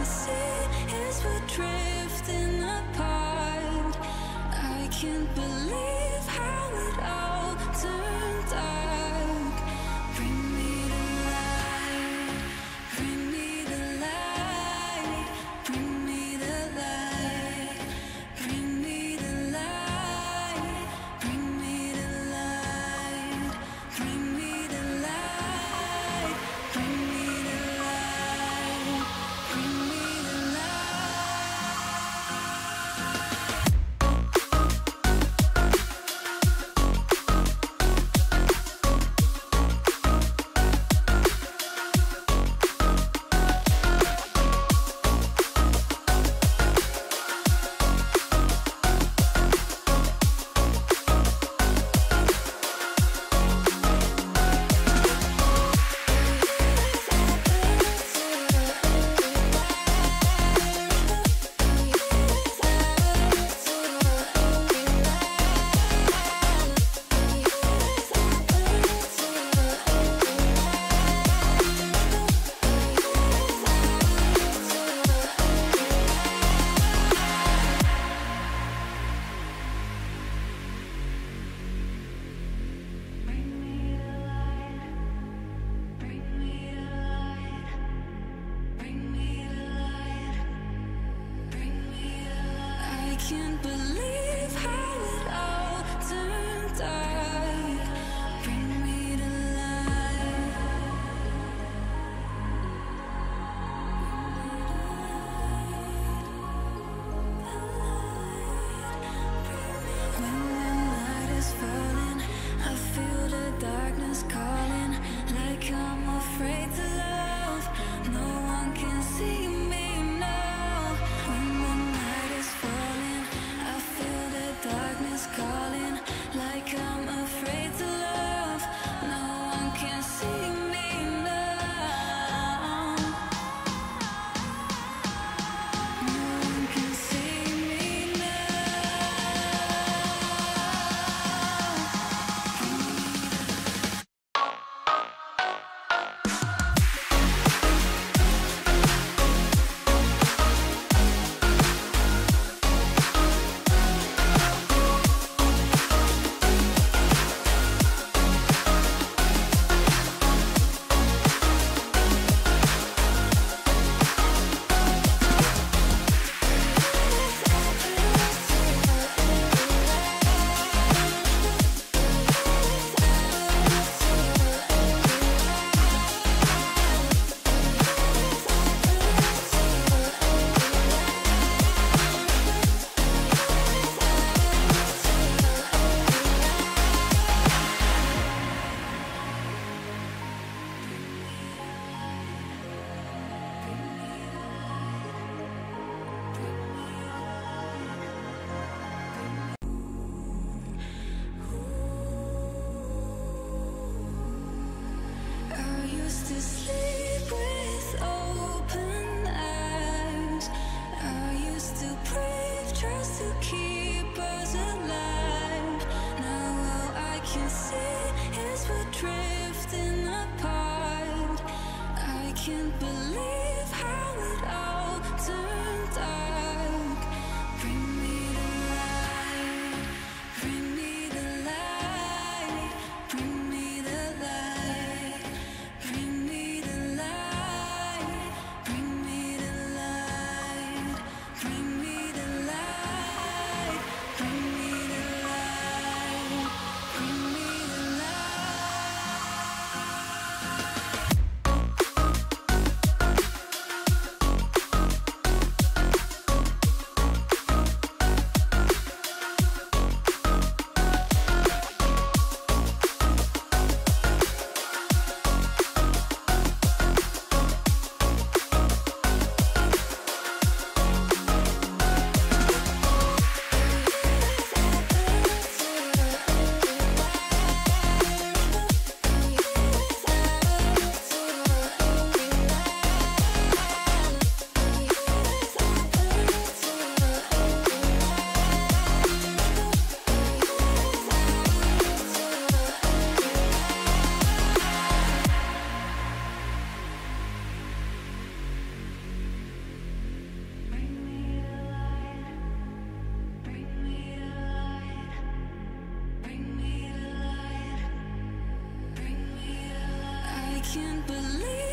As we're drifting apart, I can't believe how it all turned out. believe can see is we're drifting apart. I can't believe how it all turned out. can't believe